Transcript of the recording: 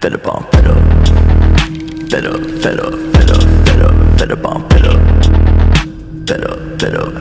Fed up on fed up. Fed up, fed up, fed up, fed up, fed up on fed up. Fed up.